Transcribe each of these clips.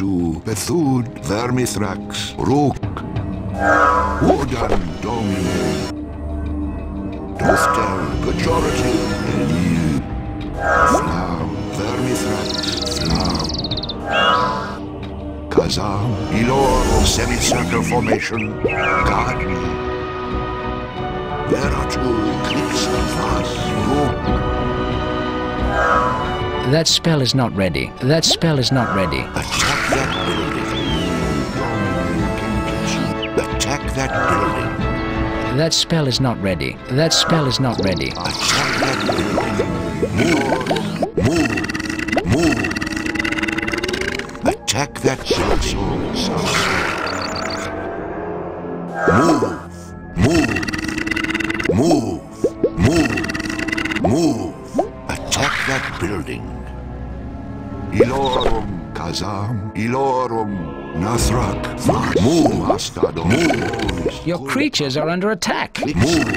Veratu, Bethud, Vermithrax, Rook, Wodan, Domini, Dothel, Majority, Elil, Flau, Vermithrax, Flau, Kazam, Ilor, Semicircle Formation, Garden, Veratu, Krixavas, That spell is not ready. That spell is not ready. Attack that building. Attack that building. That spell is not ready. That spell is not ready. Attack that building. Move. Move. Move. Attack that building. Move. Move. Move. Move. Move. Attack that building. Ilorum Kazam. Ilorum Nathrak. Move, Astado. Move. Your creatures are under attack. Move.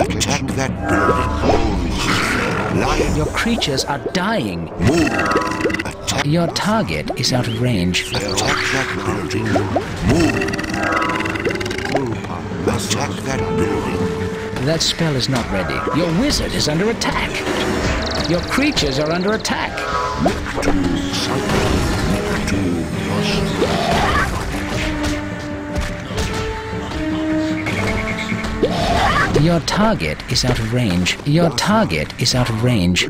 Attack that building. Lion. Your creatures are dying. Move. Attack. Your target is out of range. Attack that building. Move. Attack that building. That spell is not ready. Your wizard is under attack. Your creatures are under attack. Your target is out of range. Your target is out of range.